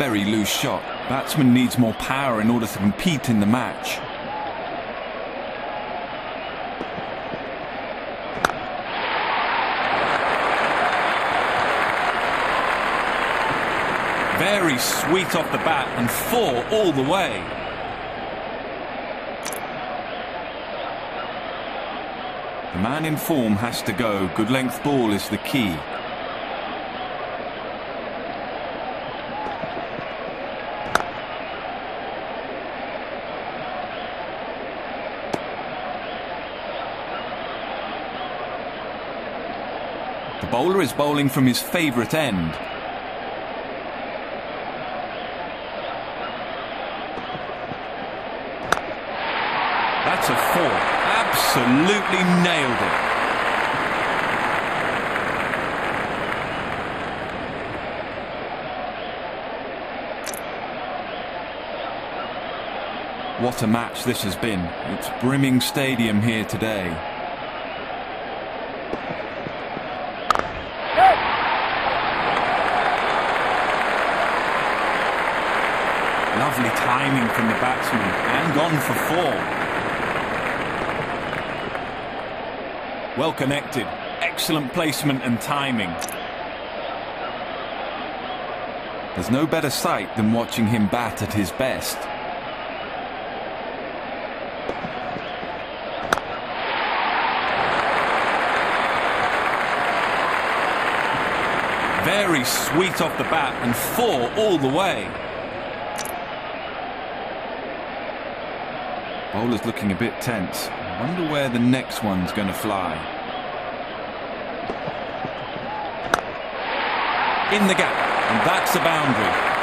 very loose shot. Batsman needs more power in order to compete in the match. Very sweet off the bat and four all the way. The man in form has to go. Good length ball is the key. The bowler is bowling from his favourite end. That's a four. Absolutely nailed it. What a match this has been. It's brimming stadium here today. Lovely timing from the batsman and gone for four. Well connected. Excellent placement and timing. There's no better sight than watching him bat at his best. Very sweet off the bat and four all the way. Bowler's looking a bit tense. I wonder where the next one's going to fly. In the gap, and that's a boundary.